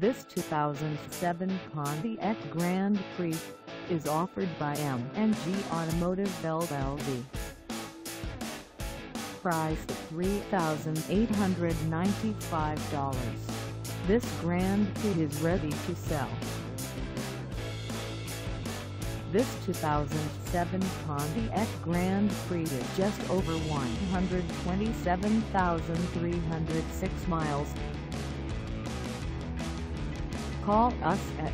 This 2007 Pontiac Grand Prix is offered by M&G Automotive LLC. Price $3,895. This Grand Prix is ready to sell. This 2007 Pontiac Grand Prix is just over 127,306 miles. Call us at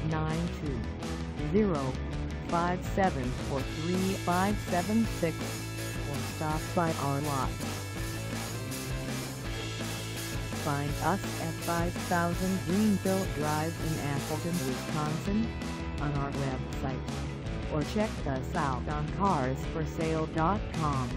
920-574-3576 or stop by our lot. Find us at 5000 Greenville Drive in Appleton, Wisconsin on our website or check us out on carsforsale.com.